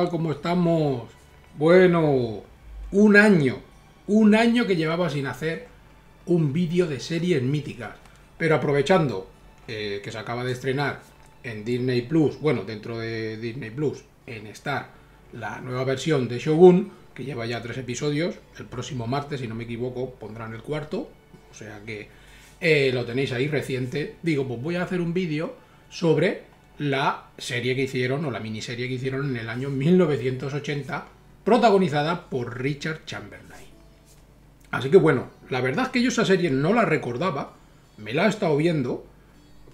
¿qué tal? ¿Cómo estamos? Bueno, un año, un año que llevaba sin hacer un vídeo de series míticas. Pero aprovechando eh, que se acaba de estrenar en Disney Plus, bueno, dentro de Disney Plus, en Star, la nueva versión de Shogun, que lleva ya tres episodios. El próximo martes, si no me equivoco, pondrán el cuarto. O sea que eh, lo tenéis ahí reciente. Digo, pues voy a hacer un vídeo sobre la serie que hicieron, o la miniserie que hicieron en el año 1980, protagonizada por Richard Chamberlain. Así que bueno, la verdad es que yo esa serie no la recordaba, me la he estado viendo,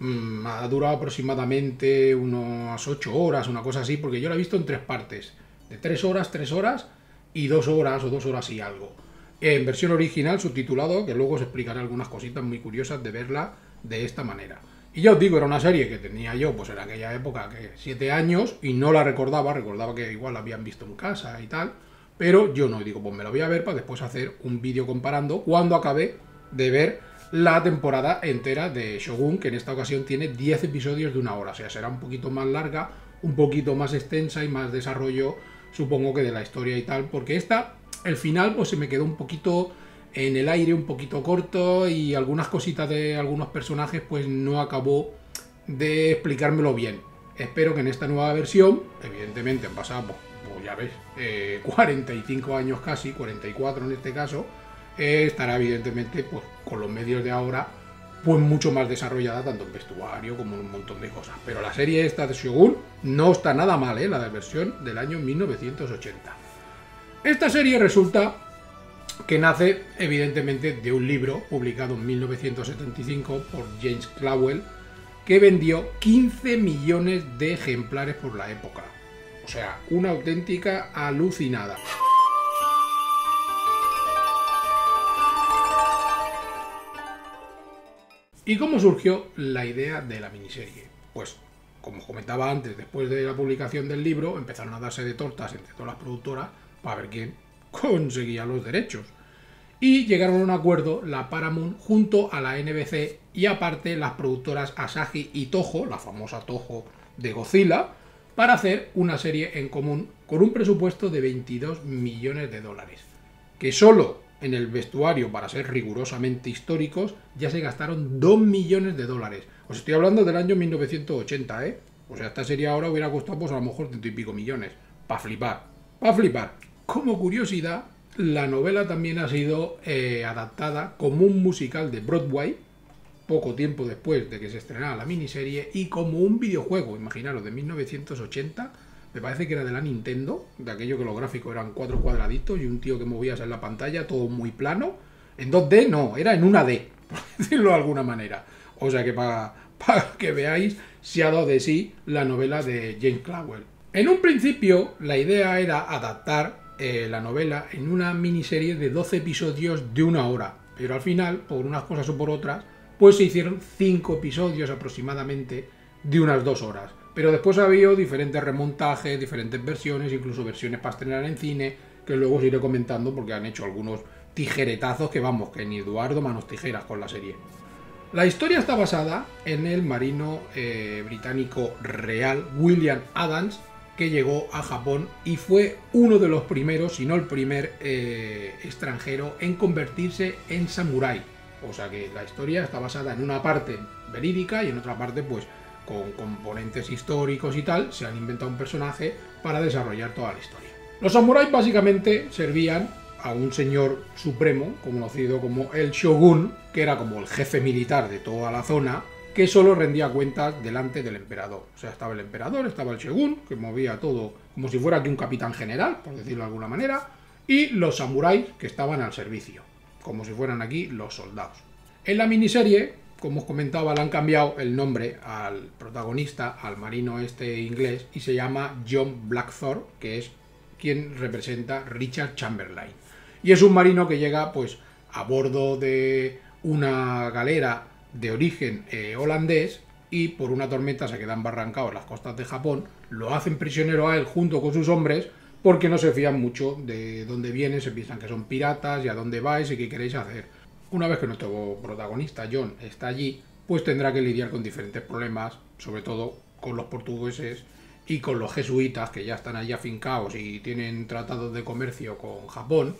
mm, ha durado aproximadamente unas 8 horas, una cosa así, porque yo la he visto en tres partes, de 3 horas, 3 horas y 2 horas o 2 horas y algo. En versión original, subtitulado, que luego os explicaré algunas cositas muy curiosas de verla de esta manera. Y ya os digo, era una serie que tenía yo, pues en aquella época, que siete años, y no la recordaba, recordaba que igual la habían visto en casa y tal, pero yo no, digo, pues me la voy a ver para después hacer un vídeo comparando cuando acabe de ver la temporada entera de Shogun, que en esta ocasión tiene 10 episodios de una hora, o sea, será un poquito más larga, un poquito más extensa y más desarrollo, supongo que de la historia y tal, porque esta, el final, pues se me quedó un poquito en el aire un poquito corto y algunas cositas de algunos personajes pues no acabó de explicármelo bien. Espero que en esta nueva versión, evidentemente han pasado, pues, ya ves, 45 eh, años casi, 44 en este caso, eh, estará evidentemente pues con los medios de ahora pues mucho más desarrollada tanto en vestuario como en un montón de cosas. Pero la serie esta de Shogun no está nada mal, ¿eh? la de versión del año 1980. Esta serie resulta que nace evidentemente de un libro publicado en 1975 por James Clawell, que vendió 15 millones de ejemplares por la época. O sea, una auténtica alucinada. ¿Y cómo surgió la idea de la miniserie? Pues, como comentaba antes, después de la publicación del libro, empezaron a darse de tortas entre todas las productoras para ver quién conseguía los derechos. Y llegaron a un acuerdo la Paramount junto a la NBC y aparte las productoras Asahi y Toho, la famosa Toho de Godzilla, para hacer una serie en común con un presupuesto de 22 millones de dólares. Que solo en el vestuario, para ser rigurosamente históricos, ya se gastaron 2 millones de dólares. Os estoy hablando del año 1980, ¿eh? O sea, esta serie ahora hubiera costado pues a lo mejor ciento y pico millones. Para flipar. Para flipar. Como curiosidad, la novela también ha sido eh, adaptada como un musical de Broadway, poco tiempo después de que se estrenara la miniserie, y como un videojuego, imaginaros, de 1980, me parece que era de la Nintendo, de aquello que los gráficos eran cuatro cuadraditos y un tío que movías en la pantalla, todo muy plano. En 2D no, era en una D, por decirlo de alguna manera. O sea que para, que veáis, se ha dado de sí la novela de James Clawell. En un principio, la idea era adaptar eh, la novela en una miniserie de 12 episodios de una hora, pero al final, por unas cosas o por otras, pues se hicieron 5 episodios aproximadamente de unas 2 horas. Pero después ha habido diferentes remontajes, diferentes versiones, incluso versiones para estrenar en cine, que luego os iré comentando porque han hecho algunos tijeretazos que vamos, que ni Eduardo manos tijeras con la serie. La historia está basada en el marino eh, británico real William Adams, que llegó a Japón y fue uno de los primeros, si no el primer eh, extranjero en convertirse en samurái. O sea que la historia está basada en una parte verídica y en otra parte pues con componentes históricos y tal, se han inventado un personaje para desarrollar toda la historia. Los samuráis básicamente servían a un señor supremo, conocido como el shogun, que era como el jefe militar de toda la zona, que solo rendía cuentas delante del emperador. O sea, estaba el emperador, estaba el shogun, que movía todo como si fuera aquí un capitán general, por decirlo de alguna manera, y los samuráis que estaban al servicio, como si fueran aquí los soldados. En la miniserie, como os comentaba, le han cambiado el nombre al protagonista, al marino este inglés, y se llama John Blackthorne, que es quien representa Richard Chamberlain. Y es un marino que llega pues a bordo de una galera de origen eh, holandés y por una tormenta se quedan barrancados en las costas de Japón, lo hacen prisionero a él junto con sus hombres porque no se fían mucho de dónde viene, se piensan que son piratas y a dónde vais y qué queréis hacer. Una vez que nuestro protagonista John está allí, pues tendrá que lidiar con diferentes problemas, sobre todo con los portugueses y con los jesuitas que ya están allí afincados y tienen tratados de comercio con Japón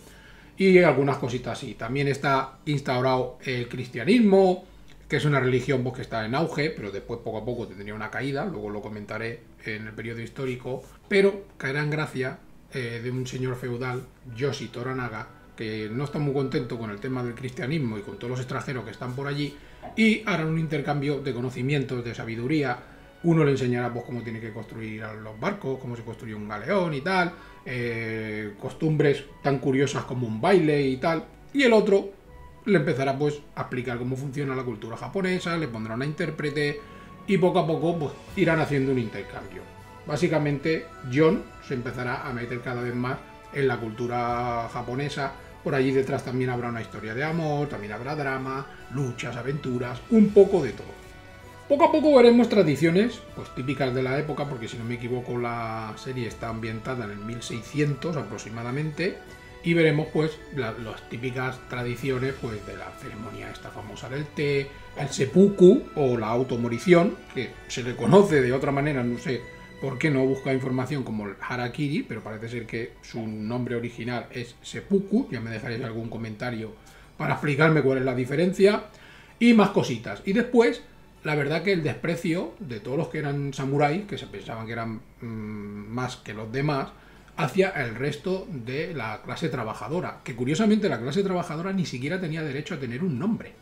y algunas cositas así. También está instaurado el cristianismo, que es una religión pues, que está en auge, pero después poco a poco tendría una caída, luego lo comentaré en el periodo histórico, pero caerá en gracia eh, de un señor feudal, Yoshi Toranaga, que no está muy contento con el tema del cristianismo y con todos los extranjeros que están por allí, y harán un intercambio de conocimientos, de sabiduría. Uno le enseñará pues, cómo tiene que construir los barcos, cómo se construye un galeón y tal, eh, costumbres tan curiosas como un baile y tal, y el otro le empezará pues a explicar cómo funciona la cultura japonesa, le pondrá una intérprete y poco a poco pues irán haciendo un intercambio. Básicamente John se empezará a meter cada vez más en la cultura japonesa. Por allí detrás también habrá una historia de amor, también habrá drama, luchas, aventuras, un poco de todo. Poco a poco veremos tradiciones, pues típicas de la época, porque si no me equivoco la serie está ambientada en el 1600 aproximadamente, y veremos pues las típicas tradiciones pues de la ceremonia esta famosa del té, el seppuku o la automorición, que se le conoce de otra manera, no sé por qué no busca información como el harakiri, pero parece ser que su nombre original es seppuku, ya me dejaréis algún comentario para explicarme cuál es la diferencia, y más cositas. Y después, la verdad que el desprecio de todos los que eran samuráis, que se pensaban que eran mm, más que los demás, hacia el resto de la clase trabajadora, que curiosamente la clase trabajadora ni siquiera tenía derecho a tener un nombre.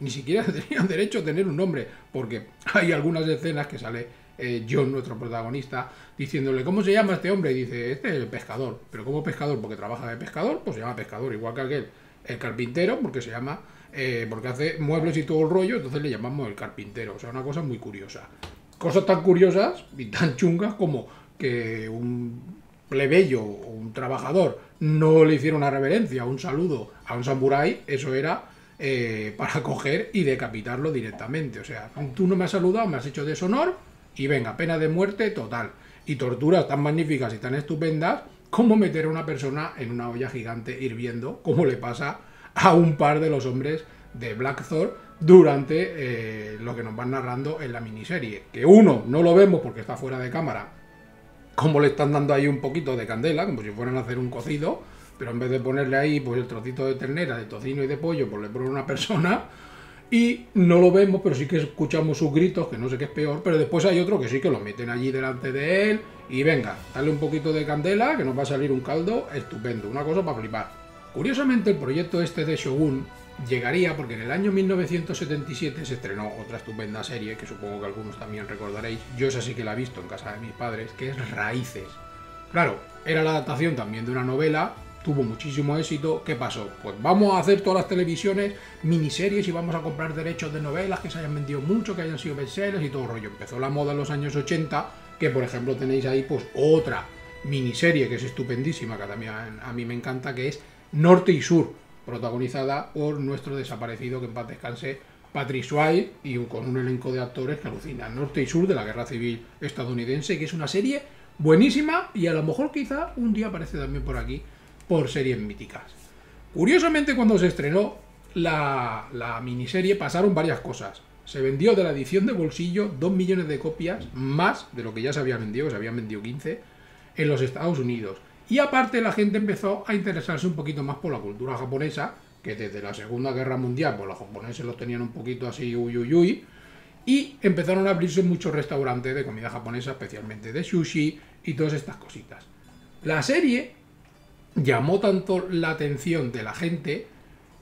Ni siquiera tenía derecho a tener un nombre, porque hay algunas escenas que sale eh, John, nuestro protagonista, diciéndole, ¿cómo se llama este hombre? Y dice, este es el pescador. ¿Pero cómo pescador? Porque trabaja de pescador, pues se llama pescador, igual que aquel. El carpintero, porque se llama, eh, porque hace muebles y todo el rollo, entonces le llamamos el carpintero. O sea, una cosa muy curiosa. Cosas tan curiosas y tan chungas como que un plebeyo o un trabajador no le hiciera una reverencia, un saludo a un samurái, eso era eh, para coger y decapitarlo directamente. O sea, tú no me has saludado, me has hecho deshonor y venga, pena de muerte total. Y torturas tan magníficas y tan estupendas como meter a una persona en una olla gigante hirviendo, como le pasa a un par de los hombres de Black Thor durante eh, lo que nos van narrando en la miniserie. Que uno no lo vemos porque está fuera de cámara como le están dando ahí un poquito de candela, como si fueran a hacer un cocido, pero en vez de ponerle ahí pues el trocito de ternera, de tocino y de pollo, pues le ponen una persona y no lo vemos, pero sí que escuchamos sus gritos, que no sé qué es peor, pero después hay otro que sí que lo meten allí delante de él y venga, dale un poquito de candela, que nos va a salir un caldo estupendo, una cosa para flipar. Curiosamente el proyecto este de Shogun llegaría porque en el año 1977 se estrenó otra estupenda serie que supongo que algunos también recordaréis. Yo esa sí que la he visto en casa de mis padres, que es Raíces. Claro, era la adaptación también de una novela, tuvo muchísimo éxito. ¿Qué pasó? Pues vamos a hacer todas las televisiones miniseries y vamos a comprar derechos de novelas que se hayan vendido mucho, que hayan sido bestsellers y todo rollo. Empezó la moda en los años 80, que por ejemplo tenéis ahí pues otra miniserie que es estupendísima, que también a mí me encanta, que es Norte y Sur protagonizada por nuestro desaparecido, que en paz descanse, Patrick Swayze, y con un elenco de actores que alucina, norte y sur de la guerra civil estadounidense, que es una serie buenísima y a lo mejor quizá un día aparece también por aquí por series míticas. Curiosamente, cuando se estrenó la, la miniserie pasaron varias cosas. Se vendió de la edición de bolsillo 2 millones de copias, más de lo que ya se había vendido, que se habían vendido 15, en los Estados Unidos. Y aparte la gente empezó a interesarse un poquito más por la cultura japonesa, que desde la Segunda Guerra Mundial, pues los japoneses los tenían un poquito así uy uy uy, y empezaron a abrirse muchos restaurantes de comida japonesa, especialmente de sushi y todas estas cositas. La serie llamó tanto la atención de la gente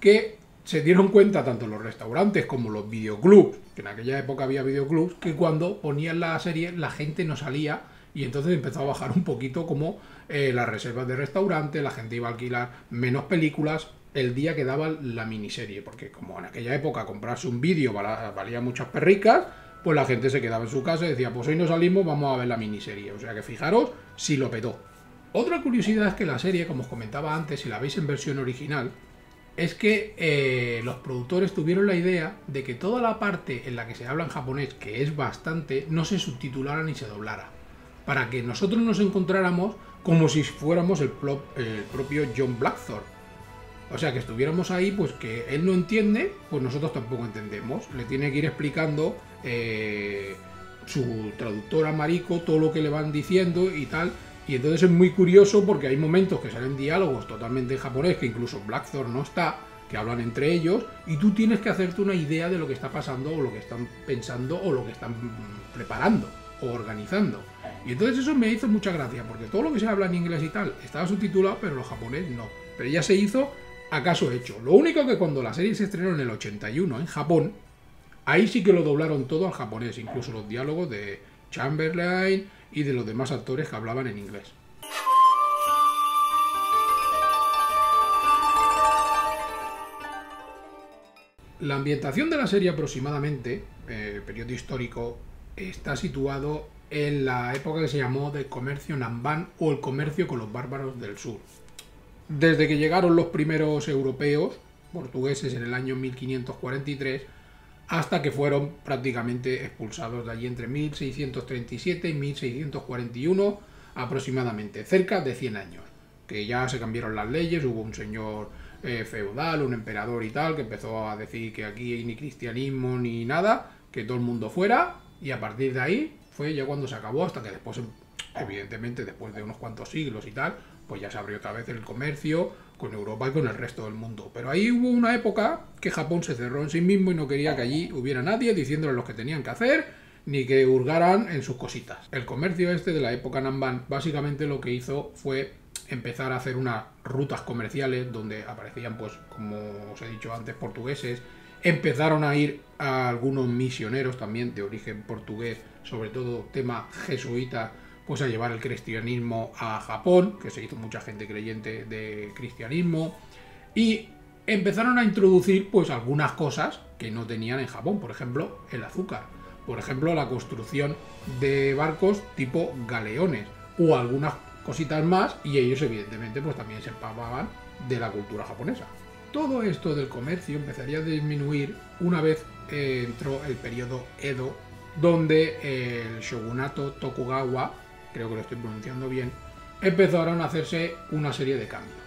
que se dieron cuenta tanto los restaurantes como los videoclubs, que en aquella época había videoclubs, que cuando ponían la serie la gente no salía y entonces empezó a bajar un poquito como eh, las reservas de restaurante, la gente iba a alquilar menos películas el día que daba la miniserie, porque como en aquella época comprarse un vídeo valía, muchas perricas, pues la gente se quedaba en su casa y decía, pues hoy no salimos, vamos a ver la miniserie. O sea que fijaros si lo petó. Otra curiosidad es que la serie, como os comentaba antes, si la veis en versión original, es que eh, los productores tuvieron la idea de que toda la parte en la que se habla en japonés, que es bastante, no se subtitulara ni se doblara para que nosotros nos encontráramos como si fuéramos el, propio John Blackthorne. O sea, que estuviéramos ahí, pues que él no entiende, pues nosotros tampoco entendemos. Le tiene que ir explicando eh, su traductora Mariko todo lo que le van diciendo y tal. Y entonces es muy curioso porque hay momentos que salen diálogos totalmente en japonés, que incluso Blackthorn no está, que hablan entre ellos, y tú tienes que hacerte una idea de lo que está pasando o lo que están pensando o lo que están preparando o organizando. Y entonces eso me hizo mucha gracia, porque todo lo que se habla en inglés y tal estaba subtitulado, pero los japonés no. Pero ya se hizo acaso hecho. Lo único que cuando la serie se estrenó en el 81 en Japón, ahí sí que lo doblaron todo al japonés, incluso los diálogos de Chamberlain y de los demás actores que hablaban en inglés. La ambientación de la serie aproximadamente, eh, periodo histórico, está situado en la época que se llamó de comercio Namban o el comercio con los bárbaros del sur. Desde que llegaron los primeros europeos, portugueses en el año 1543, hasta que fueron prácticamente expulsados de allí entre 1637 y 1641 aproximadamente, cerca de 100 años, que ya se cambiaron las leyes, hubo un señor eh, feudal, un emperador y tal, que empezó a decir que aquí hay ni cristianismo ni nada, que todo el mundo fuera, y a partir de ahí fue ya cuando se acabó, hasta que después, evidentemente, después de unos cuantos siglos y tal, pues ya se abrió otra vez el comercio con Europa y con el resto del mundo. Pero ahí hubo una época que Japón se cerró en sí mismo y no quería que allí hubiera nadie diciéndole lo que tenían que hacer, ni que hurgaran en sus cositas. El comercio este de la época Namban básicamente lo que hizo fue empezar a hacer unas rutas comerciales donde aparecían, pues, como os he dicho antes, portugueses. Empezaron a ir a algunos misioneros también de origen portugués, sobre todo tema jesuita, pues a llevar el cristianismo a Japón, que se hizo mucha gente creyente de cristianismo. Y empezaron a introducir, pues, algunas cosas que no tenían en Japón, por ejemplo, el azúcar. Por ejemplo, la construcción de barcos tipo galeones o algunas cositas más y ellos evidentemente pues también se empapaban de la cultura japonesa. Todo esto del comercio empezaría a disminuir una vez eh, entró el periodo Edo, donde el shogunato Tokugawa, creo que lo estoy pronunciando bien, empezaron a hacerse una serie de cambios.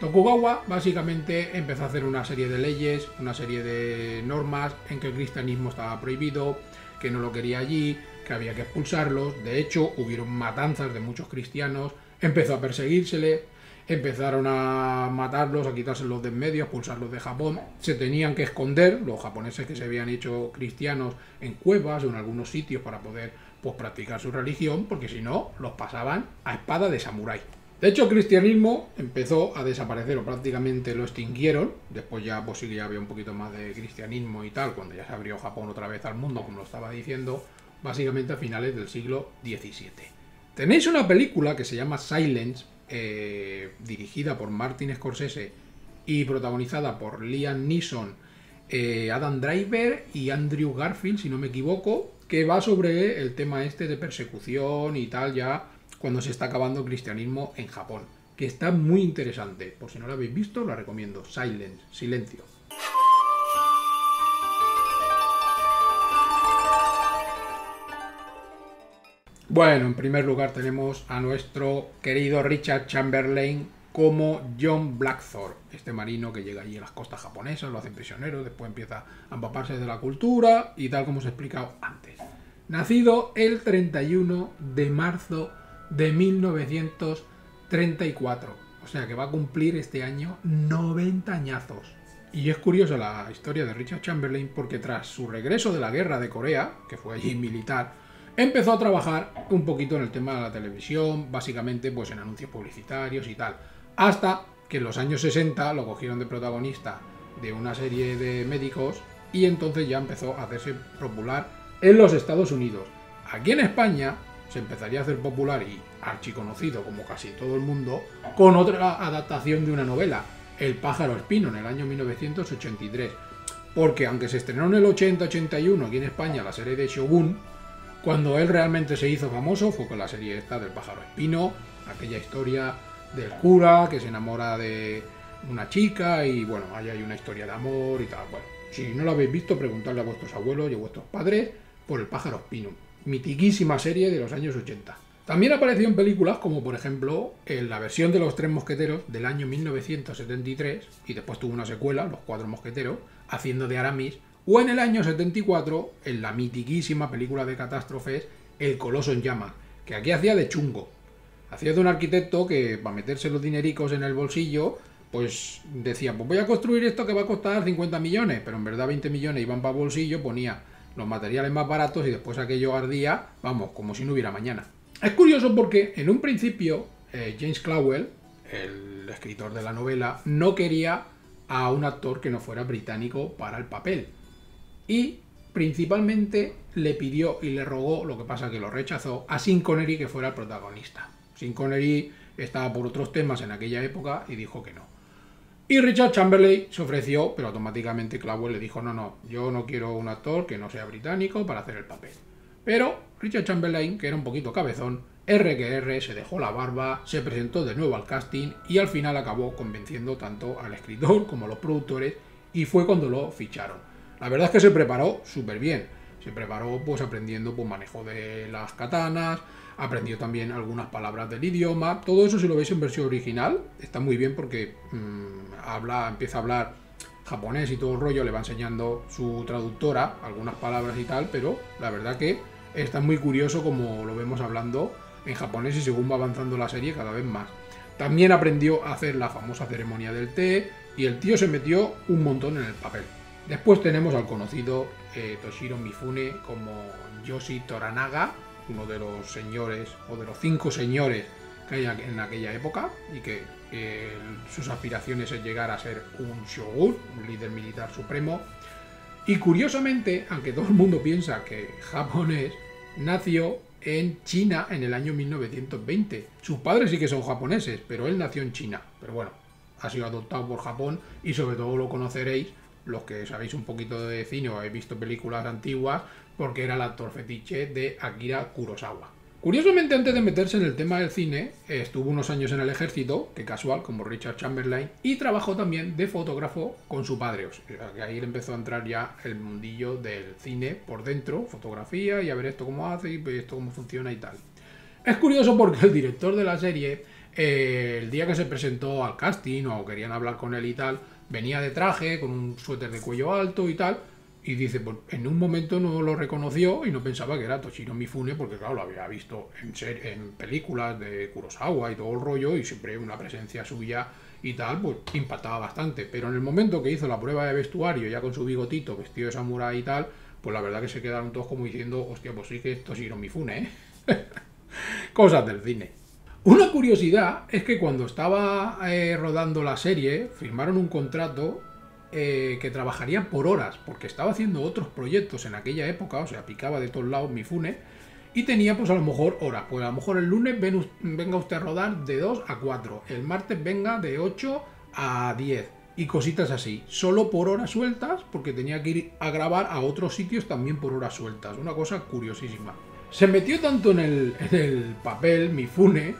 Tokugawa básicamente empezó a hacer una serie de leyes, una serie de normas en que el cristianismo estaba prohibido, que no lo quería allí, que había que expulsarlos. De hecho, hubieron matanzas de muchos cristianos, empezó a perseguírsele, empezaron a matarlos, a quitárselos de en medio, a expulsarlos de Japón. Se tenían que esconder, los japoneses que se habían hecho cristianos, en cuevas o en algunos sitios para poder pues, practicar su religión, porque si no, los pasaban a espada de samurái. De hecho, el cristianismo empezó a desaparecer o prácticamente lo extinguieron. Después ya, pues sí ya había un poquito más de cristianismo y tal, cuando ya se abrió Japón otra vez al mundo, como lo estaba diciendo básicamente a finales del siglo XVII. Tenéis una película que se llama Silence, eh, dirigida por Martin Scorsese y protagonizada por Liam Neeson, eh, Adam Driver y Andrew Garfield, si no me equivoco, que va sobre el tema este de persecución y tal, ya cuando se está acabando el cristianismo en Japón, que está muy interesante. Por si no lo habéis visto, la recomiendo. Silence, silencio. Bueno, en primer lugar tenemos a nuestro querido Richard Chamberlain como John Blackthorne, este marino que llega allí a las costas japonesas, lo hacen prisionero, después empieza a empaparse de la cultura y tal como os he explicado antes. Nacido el 31 de marzo de 1934, o sea que va a cumplir este año 90 añazos. Y es curiosa la historia de Richard Chamberlain porque tras su regreso de la guerra de Corea, que fue allí militar, empezó a trabajar un poquito en el tema de la televisión, básicamente pues en anuncios publicitarios y tal, hasta que en los años 60 lo cogieron de protagonista de una serie de médicos y entonces ya empezó a hacerse popular en los Estados Unidos. Aquí en España se empezaría a hacer popular y archiconocido como casi todo el mundo con otra adaptación de una novela, El pájaro espino, en el año 1983. Porque aunque se estrenó en el 80-81 aquí en España la serie de Shogun, cuando él realmente se hizo famoso fue con la serie esta del pájaro espino, aquella historia del cura que se enamora de una chica y bueno, ahí hay una historia de amor y tal. Bueno, si no lo habéis visto, preguntadle a vuestros abuelos y a vuestros padres por el pájaro espino, mitiquísima serie de los años 80. También apareció en películas como por ejemplo en la versión de los tres mosqueteros del año 1973 y después tuvo una secuela, Los cuatro mosqueteros, haciendo de Aramis O en el año 74, en la mitiquísima película de catástrofes El Coloso en Llamas, que aquí hacía de chungo. Hacía de un arquitecto que, para meterse los dinericos en el bolsillo, pues decía, pues voy a construir esto que va a costar 50 millones, pero en verdad 20 millones iban para bolsillo, ponía los materiales más baratos y después aquello ardía, vamos, como si no hubiera mañana. Es curioso porque en un principio eh, James Clawell, el escritor de la novela, no quería a un actor que no fuera británico para el papel. Y principalmente le pidió y le rogó, lo que pasa que lo rechazó, a Sean Connery que fuera el protagonista. Sean Connery estaba por otros temas en aquella época y dijo que no. Y Richard Chamberlain se ofreció, pero automáticamente Clawell le dijo, no, no, yo no quiero un actor que no sea británico para hacer el papel. Pero Richard Chamberlain, que era un poquito cabezón, R que R, se dejó la barba, se presentó de nuevo al casting y al final acabó convenciendo tanto al escritor como a los productores y fue cuando lo ficharon. La verdad es que se preparó súper bien. Se preparó pues aprendiendo pues, manejo de las katanas, aprendió también algunas palabras del idioma. Todo eso si lo veis en versión original está muy bien porque mm, habla, empieza a hablar japonés y todo el rollo, le va enseñando su traductora algunas palabras y tal, pero la verdad que está muy curioso como lo vemos hablando en japonés y según va avanzando la serie cada vez más. También aprendió a hacer la famosa ceremonia del té y el tío se metió un montón en el papel. Después tenemos al conocido eh, Toshiro Mifune como Yoshi Toranaga, uno de los señores o de los cinco señores que hay en aquella época y que eh, sus aspiraciones es llegar a ser un shogun, un líder militar supremo. Y curiosamente, aunque todo el mundo piensa que japonés, nació en China en el año 1920. Sus padres sí que son japoneses, pero él nació en China. Pero bueno, ha sido adoptado por Japón y sobre todo lo conoceréis los que sabéis un poquito de cine o habéis visto películas antiguas, porque era el actor fetiche de Akira Kurosawa. Curiosamente, antes de meterse en el tema del cine, estuvo unos años en el ejército, que casual, como Richard Chamberlain, y trabajó también de fotógrafo con su padre. O sea, que ahí empezó a entrar ya el mundillo del cine por dentro, fotografía, y a ver esto cómo hace, y esto cómo funciona y tal. Es curioso porque el director de la serie, eh, el día que se presentó al casting o querían hablar con él y tal, venía de traje, con un suéter de cuello alto y tal, y dice, pues en un momento no lo reconoció y no pensaba que era Toshiro Mifune, porque claro, lo había visto en, en películas de Kurosawa y todo el rollo, y siempre una presencia suya y tal, pues impactaba bastante. Pero en el momento que hizo la prueba de vestuario, ya con su bigotito, vestido de samurai y tal, pues la verdad que se quedaron todos como diciendo, hostia, pues sí que es Toshiro Mifune, ¿eh? Cosas del cine. Una curiosidad es que cuando estaba eh, rodando la serie, firmaron un contrato eh, que trabajaría por horas, porque estaba haciendo otros proyectos en aquella época, o sea, picaba de todos lados mi fune, y tenía pues a lo mejor horas. Pues a lo mejor el lunes venga usted a rodar de 2 a 4, el martes venga de 8 a 10 y cositas así, solo por horas sueltas, porque tenía que ir a grabar a otros sitios también por horas sueltas, una cosa curiosísima. Se metió tanto en el, en el papel, mi fune,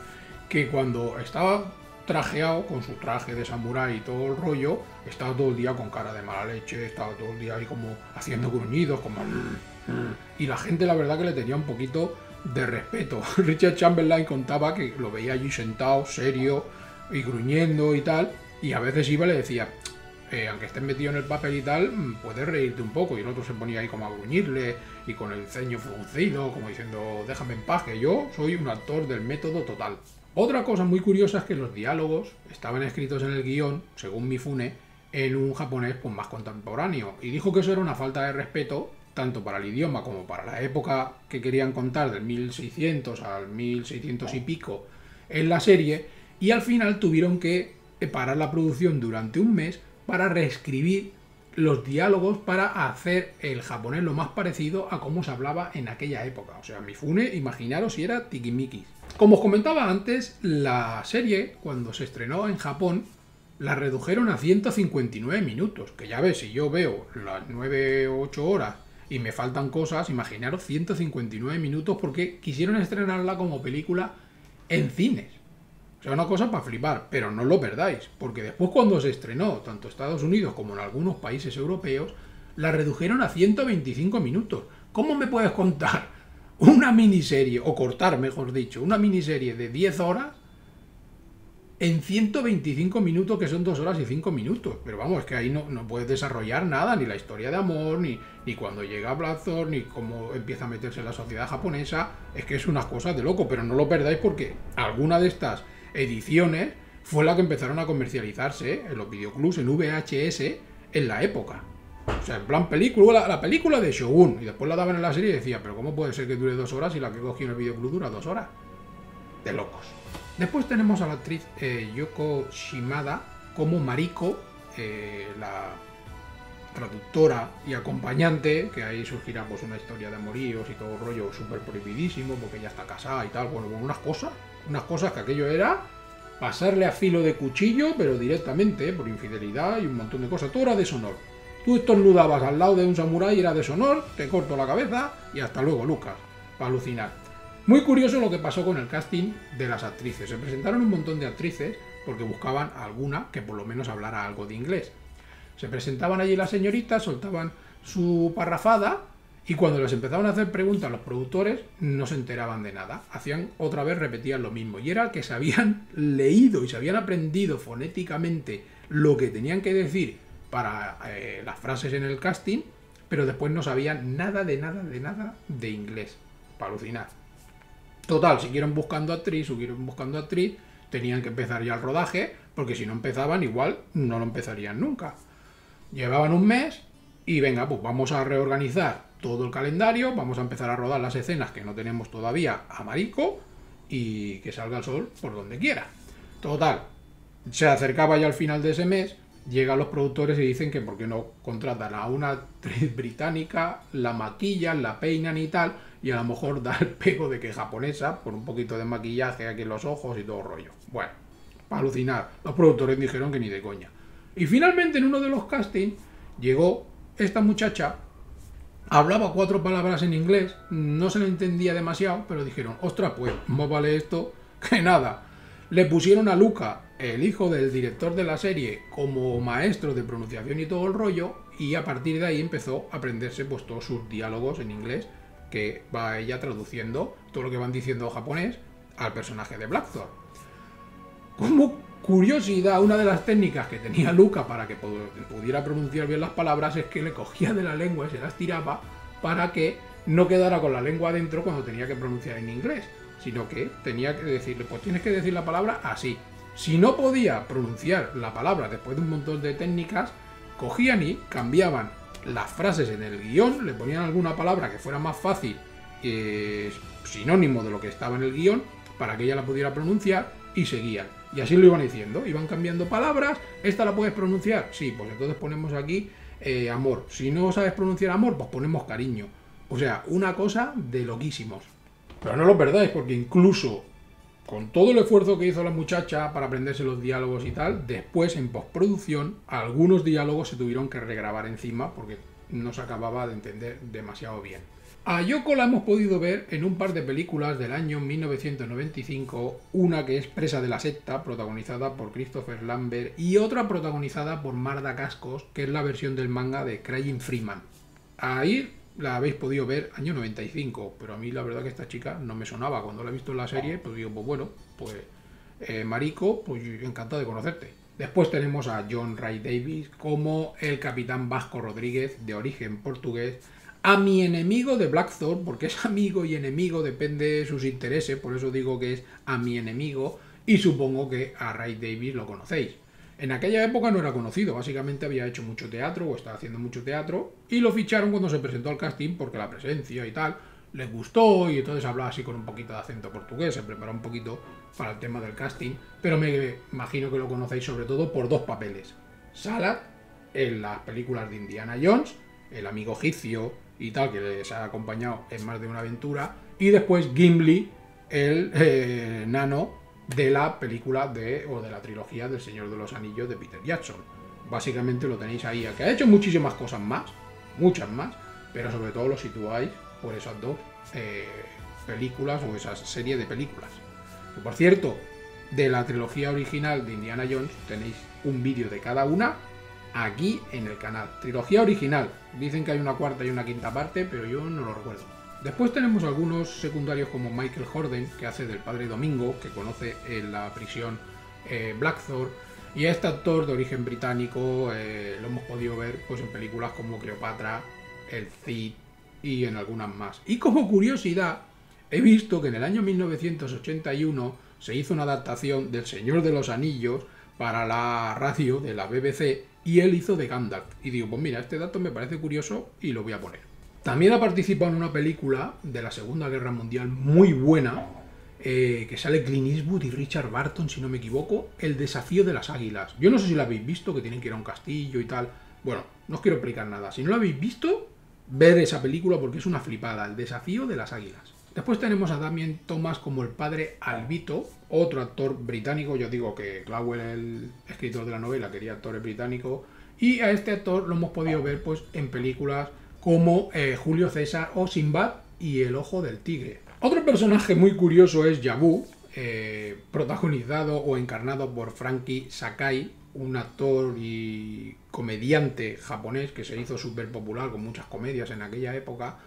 que cuando estaba trajeado con su traje de samurái y todo el rollo, estaba todo el día con cara de mala leche, estaba todo el día ahí como haciendo gruñidos, como... Y la gente la verdad que le tenía un poquito de respeto. Richard Chamberlain contaba que lo veía allí sentado, serio, y gruñendo y tal, y a veces iba y le decía, eh, aunque estés metido en el papel y tal, mm, puedes reírte un poco. Y el otro se ponía ahí como a gruñirle y con el ceño fruncido, como diciendo, déjame en paz, que yo soy un actor del método total. Otra cosa muy curiosa es que los diálogos estaban escritos en el guion, según Mifune, en un japonés pues, más contemporáneo, y dijo que eso era una falta de respeto tanto para el idioma como para la época que querían contar, del 1600 al 1600 y pico, en la serie, y al final tuvieron que parar la producción durante un mes para reescribir los diálogos para hacer el japonés lo más parecido a cómo se hablaba en aquella época. O sea, Mifune, imaginaros si era tikimiki. Como os comentaba antes, la serie, cuando se estrenó en Japón, la redujeron a 159 minutos. Que ya ves, si yo veo las 9 o 8 horas y me faltan cosas, imaginaros 159 minutos porque quisieron estrenarla como película en cines. Sea, una cosa para flipar, pero no lo perdáis, porque después cuando se estrenó, tanto Estados Unidos como en algunos países europeos, la redujeron a 125 minutos. ¿Cómo me puedes contar una miniserie, o cortar, mejor dicho, una miniserie de 10 horas en 125 minutos, que son dos horas y cinco minutos. Pero vamos, es que ahí no, no puedes desarrollar nada, ni la historia de amor, ni, ni cuando llega Blackthorn, ni cómo empieza a meterse en la sociedad japonesa. Es que es unas cosas de loco, pero no lo perdáis porque alguna de estas ediciones fue la que empezaron a comercializarse en los videoclubs en VHS en la época. O sea, en plan película, la, película de Shogun. Y después la daban en la serie y decía, pero ¿cómo puede ser que dure dos horas y la que cogí en el videoclub dura dos horas? De locos. Después tenemos a la actriz eh, Yoko Shimada como Mariko, eh, la traductora y acompañante, que ahí surgirá pues una historia de amoríos y todo rollo súper prohibidísimo, porque ella está casada y tal, bueno, con unas cosas, unas cosas que aquello era pasarle a filo de cuchillo, pero directamente, por infidelidad y un montón de cosas, todo era deshonor. Tú estornudabas al lado de un samurái, era deshonor, te corto la cabeza y hasta luego, Lucas, para alucinar. Muy curioso lo que pasó con el casting de las actrices. Se presentaron un montón de actrices porque buscaban alguna que por lo menos hablara algo de inglés. Se presentaban allí las señoritas, soltaban su parrafada y cuando les empezaban a hacer preguntas los productores no se enteraban de nada. Hacían otra vez, repetían lo mismo. Y era que se habían leído y se habían aprendido fonéticamente lo que tenían que decir para eh, las frases en el casting, pero después no sabían nada de nada de nada de inglés. Para alucinar. Total, siguieron buscando actriz, siguieron buscando actriz, tenían que empezar ya el rodaje, porque si no empezaban, igual no lo empezarían nunca. Llevaban un mes y venga, pues vamos a reorganizar todo el calendario, vamos a empezar a rodar las escenas que no tenemos todavía a Marico y que salga el sol por donde quiera. Total, se acercaba ya al final de ese mes, llegan los productores y dicen que por qué no contratan a una actriz británica, la maquillan, la peinan y tal, y a lo mejor da el pego de que japonesa, por un poquito de maquillaje aquí en los ojos y todo rollo. Bueno, para alucinar, los productores dijeron que ni de coña. Y finalmente en uno de los castings llegó esta muchacha, hablaba cuatro palabras en inglés, no se le entendía demasiado, pero dijeron, ostras, pues más vale esto que nada. Le pusieron a Luca, el hijo del director de la serie, como maestro de pronunciación y todo el rollo, y a partir de ahí empezó a aprenderse pues, todos sus diálogos en inglés que va ella traduciendo todo lo que van diciendo japonés al personaje de Blackthorn. Como curiosidad, una de las técnicas que tenía Luca para que pudiera pronunciar bien las palabras es que le cogía de la lengua y se las tiraba para que no quedara con la lengua adentro cuando tenía que pronunciar en inglés, sino que tenía que decirle, pues tienes que decir la palabra así. Si no podía pronunciar la palabra después de un montón de técnicas, cogían y cambiaban las frases en el guion, le ponían alguna palabra que fuera más fácil, eh, sinónimo de lo que estaba en el guion, para que ella la pudiera pronunciar y seguían. Y así lo iban diciendo, iban cambiando palabras, esta la puedes pronunciar, sí, pues entonces ponemos aquí eh, amor. Si no sabes pronunciar amor, pues ponemos cariño. O sea, una cosa de loquísimos. Pero no lo perdáis, porque incluso con todo el esfuerzo que hizo la muchacha para aprenderse los diálogos y tal, después en postproducción algunos diálogos se tuvieron que regrabar encima porque no se acababa de entender demasiado bien. A Yoko la hemos podido ver en un par de películas del año 1995, una que es Presa de la secta, protagonizada por Christopher Lambert, y otra protagonizada por Marda Cascos, que es la versión del manga de Crying Freeman. Ahí la habéis podido ver año 95, pero a mí la verdad que esta chica no me sonaba. Cuando la he visto en la serie, pues digo, pues bueno, pues eh, Marico, pues encantado de conocerte. Después tenemos a John Ray Davis como el capitán Vasco Rodríguez, de origen portugués, a mi enemigo de Blackthorn, porque es amigo y enemigo, depende de sus intereses, por eso digo que es a mi enemigo, y supongo que a Ray Davis lo conocéis. En aquella época no era conocido, básicamente había hecho mucho teatro o estaba haciendo mucho teatro y lo ficharon cuando se presentó al casting porque la presencia y tal les gustó y entonces hablaba así con un poquito de acento portugués, se preparó un poquito para el tema del casting, pero me imagino que lo conocéis sobre todo por dos papeles. Salat en las películas de Indiana Jones, el amigo egipcio y tal, que les ha acompañado en más de una aventura, y después Gimli, el eh, nano de la película de, o de la trilogía del Señor de los Anillos de Peter Jackson. Básicamente lo tenéis ahí, que ha hecho muchísimas cosas más, muchas más, pero sobre todo lo situáis por esas dos eh, películas o esa serie de películas. Que por cierto, de la trilogía original de Indiana Jones tenéis un vídeo de cada una aquí en el canal. Trilogía original. Dicen que hay una cuarta y una quinta parte, pero yo no lo recuerdo. Después tenemos algunos secundarios como Michael Jordan, que hace del padre Domingo, que conoce en la prisión eh, Black Thor. Y a este actor de origen británico eh, lo hemos podido ver pues, en películas como Cleopatra, El Cid y en algunas más. Y como curiosidad, he visto que en el año 1981 se hizo una adaptación del Señor de los Anillos para la radio de la BBC y él hizo de Gandalf. Y digo, pues mira, este dato me parece curioso y lo voy a poner. También ha participado en una película de la Segunda Guerra Mundial muy buena, eh, que sale Clint Eastwood y Richard Barton, si no me equivoco, El desafío de las águilas. Yo no sé si la habéis visto, que tienen que ir a un castillo y tal. Bueno, no os quiero explicar nada. Si no la habéis visto, ver esa película porque es una flipada, El desafío de las águilas. Después tenemos a Damien Thomas como el padre Albito, otro actor británico. Yo digo que Clawell, el escritor de la novela, quería actores británicos. Y a este actor lo hemos podido ver pues, en películas como eh, Julio César o Sinbad y El Ojo del Tigre. Otro personaje muy curioso es Yabu, eh, protagonizado o encarnado por Frankie Sakai, un actor y comediante japonés que se hizo súper popular con muchas comedias en aquella época.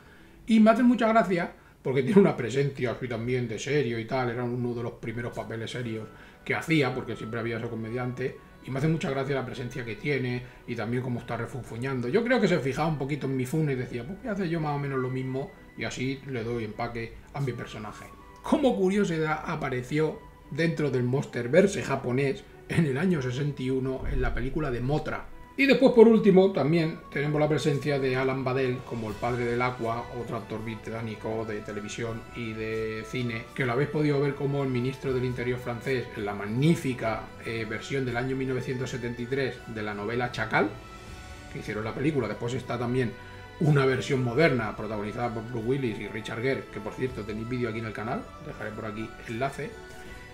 Y me hace mucha gracia porque tiene una presencia así también de serio y tal, era uno de los primeros papeles serios que hacía, porque siempre había sido comediante, y me hace mucha gracia la presencia que tiene y también cómo está refunfuñando. Yo creo que se fijaba un poquito en mi fun y decía, pues qué hace yo más o menos lo mismo y así le doy empaque a mi personaje. Como curiosidad apareció dentro del Monsterverse japonés en el año 61 en la película de Motra, y después, por último, también tenemos la presencia de Alan Badel como el padre del Aqua, otro actor británico de televisión y de cine, que lo habéis podido ver como el ministro del Interior francés en la magnífica eh, versión del año 1973 de la novela Chacal, que hicieron la película. Después está también una versión moderna protagonizada por Bruce Willis y Richard Gere, que por cierto tenéis vídeo aquí en el canal, dejaré por aquí enlace.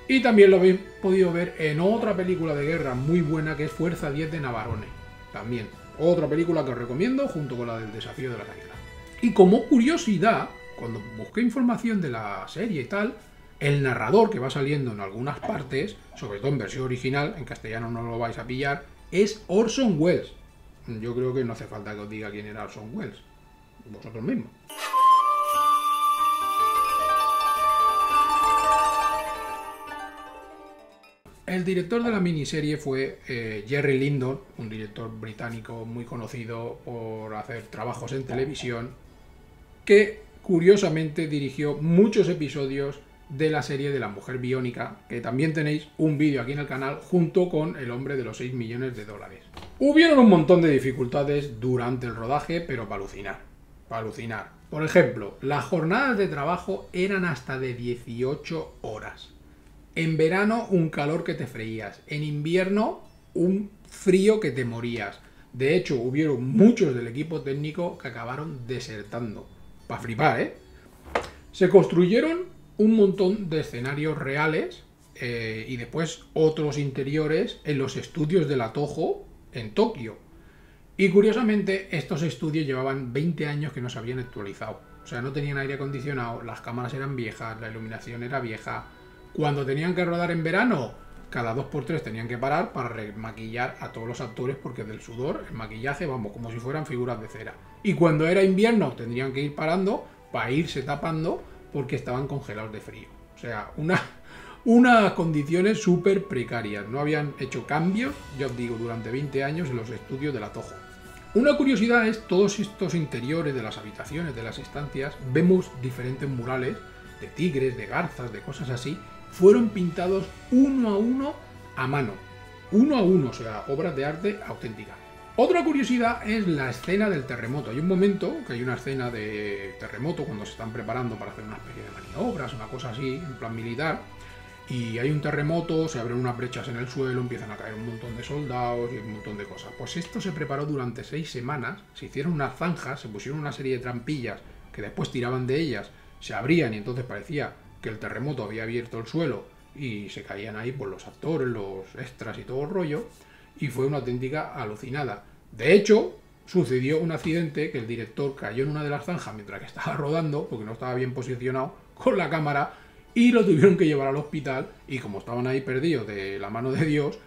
Y también lo habéis podido ver en otra película de guerra muy buena que es Fuerza 10 de Navarone también. Otra película que os recomiendo junto con la del desafío de las águilas. Y como curiosidad, cuando busqué información de la serie y tal, el narrador que va saliendo en algunas partes, sobre todo en versión original, en castellano no lo vais a pillar, es Orson Welles. Yo creo que no hace falta que os diga quién era Orson Welles. Vosotros mismos. El director de la miniserie fue eh, Jerry Lindon, un director británico muy conocido por hacer trabajos en televisión, que curiosamente dirigió muchos episodios de la serie de la mujer biónica, que también tenéis un vídeo aquí en el canal junto con el hombre de los 6 millones de dólares. Hubieron un montón de dificultades durante el rodaje, pero para para alucinar. Por ejemplo, las jornadas de trabajo eran hasta de 18 horas. En verano un calor que te freías, en invierno un frío que te morías. De hecho, hubieron muchos del equipo técnico que acabaron desertando. Para flipar, ¿eh? Se construyeron un montón de escenarios reales eh, y después otros interiores en los estudios de la Toho en Tokio. Y curiosamente, estos estudios llevaban 20 años que no se habían actualizado. O sea, no tenían aire acondicionado, las cámaras eran viejas, la iluminación era vieja, cuando tenían que rodar en verano, cada dos por tres tenían que parar para remaquillar a todos los actores porque del sudor, el maquillaje, vamos, como si fueran figuras de cera. Y cuando era invierno tendrían que ir parando para irse tapando porque estaban congelados de frío. O sea, una, unas condiciones súper precarias. No habían hecho cambios, ya os digo, durante 20 años en los estudios de la Tojo. Una curiosidad es todos estos interiores de las habitaciones, de las estancias, vemos diferentes murales de tigres, de garzas, de cosas así, fueron pintados uno a uno a mano. Uno a uno, o sea, obras de arte auténticas. Otra curiosidad es la escena del terremoto. Hay un momento que hay una escena de terremoto cuando se están preparando para hacer una especie de maniobras, una cosa así, en plan militar. Y hay un terremoto, se abren unas brechas en el suelo, empiezan a caer un montón de soldados y un montón de cosas. Pues esto se preparó durante seis semanas, se hicieron unas zanjas, se pusieron una serie de trampillas que después tiraban de ellas, se abrían y entonces parecía que el terremoto había abierto el suelo y se caían ahí por los actores, los extras y todo el rollo, y fue una auténtica alucinada. De hecho, sucedió un accidente que el director cayó en una de las zanjas mientras que estaba rodando, porque no estaba bien posicionado con la cámara, y lo tuvieron que llevar al hospital, y como estaban ahí perdidos de la mano de Dios,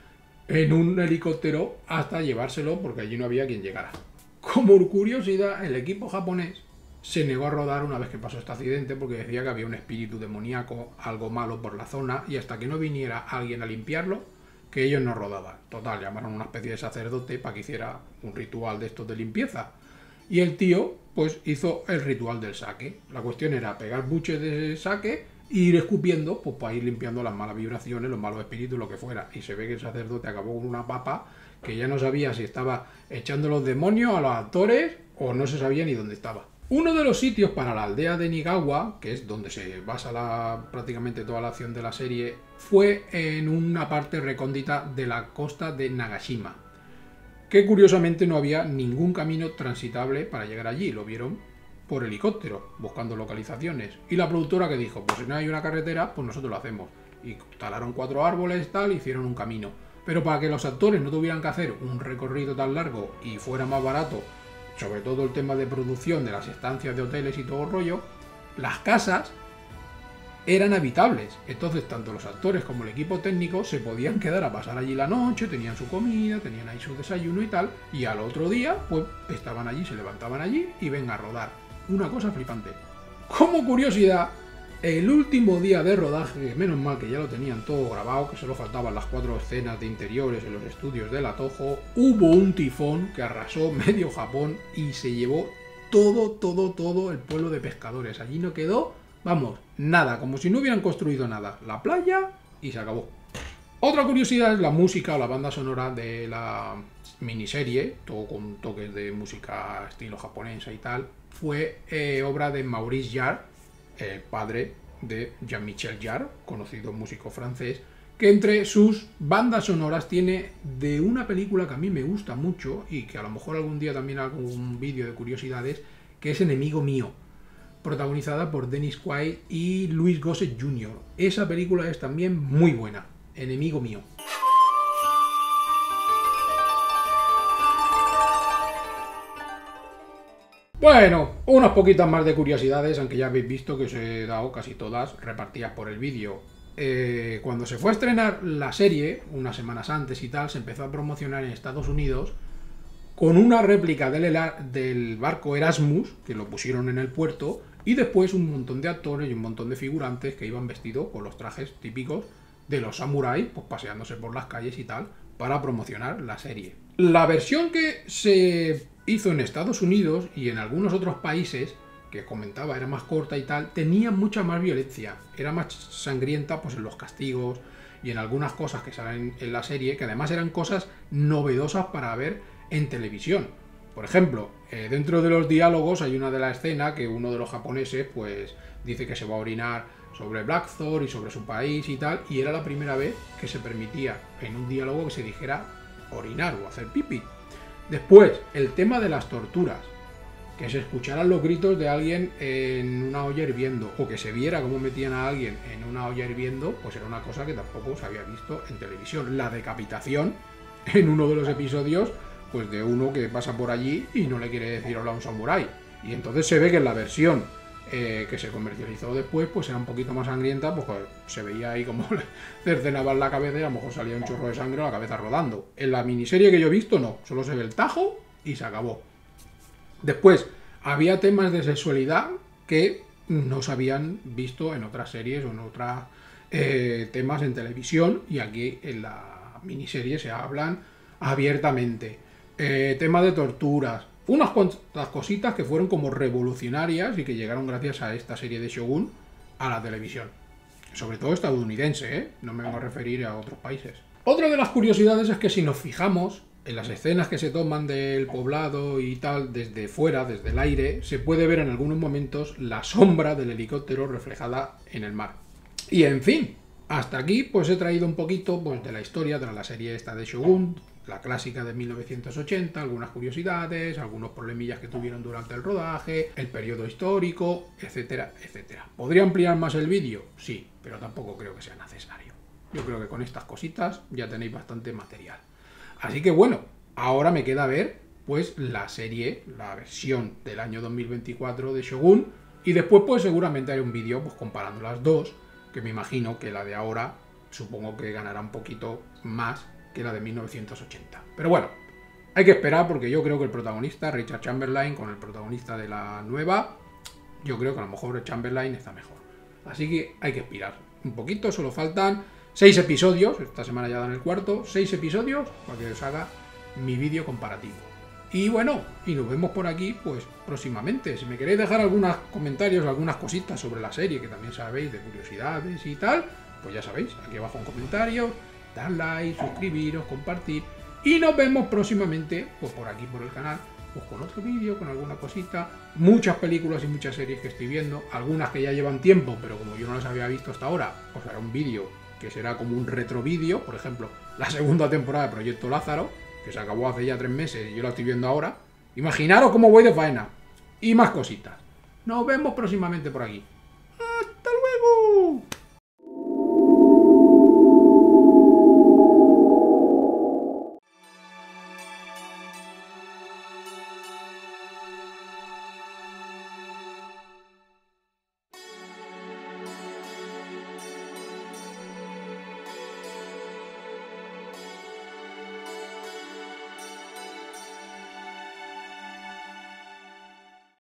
en un helicóptero hasta llevárselo porque allí no había quien llegara. Como curiosidad, el equipo japonés se negó a rodar una vez que pasó este accidente porque decía que había un espíritu demoníaco, algo malo por la zona, y hasta que no viniera alguien a limpiarlo, que ellos no rodaban. Total, llamaron a una especie de sacerdote para que hiciera un ritual de estos de limpieza. Y el tío, pues hizo el ritual del saque. La cuestión era pegar buches de saque e ir escupiendo, pues para ir limpiando las malas vibraciones, los malos espíritus, lo que fuera. Y se ve que el sacerdote acabó con una papa que ya no sabía si estaba echando los demonios a los actores o no se sabía ni dónde estaba. Uno de los sitios para la aldea de Nigawa, que es donde se basa la, prácticamente toda la acción de la serie, fue en una parte recóndita de la costa de Nagashima, que curiosamente no había ningún camino transitable para llegar allí, lo vieron por helicóptero, buscando localizaciones. Y la productora que dijo, pues si no hay una carretera, pues nosotros lo hacemos. Y talaron cuatro árboles, tal, hicieron un camino. Pero para que los actores no tuvieran que hacer un recorrido tan largo y fuera más barato sobre todo el tema de producción de las estancias de hoteles y todo el rollo, las casas eran habitables. Entonces, tanto los actores como el equipo técnico se podían quedar a pasar allí la noche, tenían su comida, tenían ahí su desayuno y tal, y al otro día, pues estaban allí, se levantaban allí y ven a rodar. Una cosa flipante. Como curiosidad, el último día de rodaje, menos mal que ya lo tenían todo grabado, que solo faltaban las cuatro escenas de interiores en los estudios del Atojo, hubo un tifón que arrasó medio Japón y se llevó todo, todo, todo el pueblo de pescadores. Allí no quedó, vamos, nada, como si no hubieran construido nada. La playa y se acabó. Otra curiosidad es la música o la banda sonora de la miniserie, todo con toques de música estilo japonesa y tal, fue eh, obra de Maurice Jarre, el padre de Jean-Michel Jarre, conocido músico francés, que entre sus bandas sonoras tiene de una película que a mí me gusta mucho y que a lo mejor algún día también hago un vídeo de curiosidades, que es Enemigo Mío, protagonizada por Dennis Quaid y Louis Gossett Jr. Esa película es también muy buena, Enemigo Mío. Bueno, unas poquitas más de curiosidades, aunque ya habéis visto que os he dado casi todas repartidas por el vídeo. Eh, cuando se fue a estrenar la serie, unas semanas antes y tal, se empezó a promocionar en Estados Unidos con una réplica del, del barco Erasmus, que lo pusieron en el puerto, y después un montón de actores y un montón de figurantes que iban vestidos con los trajes típicos de los samuráis, pues paseándose por las calles y tal, para promocionar la serie. La versión que se hizo en Estados Unidos y en algunos otros países, que comentaba era más corta y tal, tenía mucha más violencia, era más sangrienta pues en los castigos y en algunas cosas que salen en la serie, que además eran cosas novedosas para ver en televisión. Por ejemplo, eh, dentro de los diálogos hay una de la escena que uno de los japoneses pues dice que se va a orinar sobre Black Thor y sobre su país y tal, y era la primera vez que se permitía en un diálogo que se dijera orinar o hacer pipi. Después, el tema de las torturas. Que se escucharan los gritos de alguien en una olla hirviendo o que se viera cómo metían a alguien en una olla hirviendo, pues era una cosa que tampoco se había visto en televisión. La decapitación en uno de los episodios, pues de uno que pasa por allí y no le quiere decir hola a un samurái. Y entonces se ve que en la versión eh, que se comercializó después, pues era un poquito más sangrienta, pues se veía ahí como cercenaban la cabeza y a lo mejor salía un chorro de sangre o la cabeza rodando. En la miniserie que yo he visto, no, solo se ve el tajo y se acabó. Después, había temas de sexualidad que no se habían visto en otras series o en otros eh, temas en televisión y aquí en la miniserie se hablan abiertamente. Eh, tema de torturas, unas cuantas cositas que fueron como revolucionarias y que llegaron gracias a esta serie de Shogun a la televisión. Sobre todo estadounidense, ¿eh? no me voy a referir a otros países. Otra de las curiosidades es que si nos fijamos en las escenas que se toman del poblado y tal desde fuera, desde el aire, se puede ver en algunos momentos la sombra del helicóptero reflejada en el mar. Y en fin, hasta aquí pues he traído un poquito pues, de la historia de la serie esta de Shogun, la clásica de 1980, algunas curiosidades, algunos problemillas que tuvieron durante el rodaje, el periodo histórico, etcétera, etcétera. ¿Podría ampliar más el vídeo? Sí, pero tampoco creo que sea necesario. Yo creo que con estas cositas ya tenéis bastante material. Así que bueno, ahora me queda ver pues la serie, la versión del año 2024 de Shogun y después pues seguramente haré un vídeo pues comparando las dos, que me imagino que la de ahora supongo que ganará un poquito más que la de 1980. Pero bueno, hay que esperar porque yo creo que el protagonista, Richard Chamberlain, con el protagonista de la nueva, yo creo que a lo mejor Chamberlain está mejor. Así que hay que esperar un poquito, solo faltan Seis episodios, esta semana ya dan el cuarto, seis episodios para que os haga mi vídeo comparativo. Y bueno, y nos vemos por aquí pues próximamente. Si me queréis dejar algunos comentarios, algunas cositas sobre la serie, que también sabéis de curiosidades y tal, pues ya sabéis, aquí abajo en comentarios, dar like, suscribiros, compartir. Y nos vemos próximamente, pues por aquí por el canal, pues con otro vídeo, con alguna cosita. Muchas películas y muchas series que estoy viendo, algunas que ya llevan tiempo, pero como yo no las había visto hasta ahora, os haré un vídeo que será como un retro vídeo, por ejemplo, la segunda temporada de Proyecto Lázaro, que se acabó hace ya tres meses y yo la estoy viendo ahora. Imaginaros cómo voy de faena. Y más cositas. Nos vemos próximamente por aquí.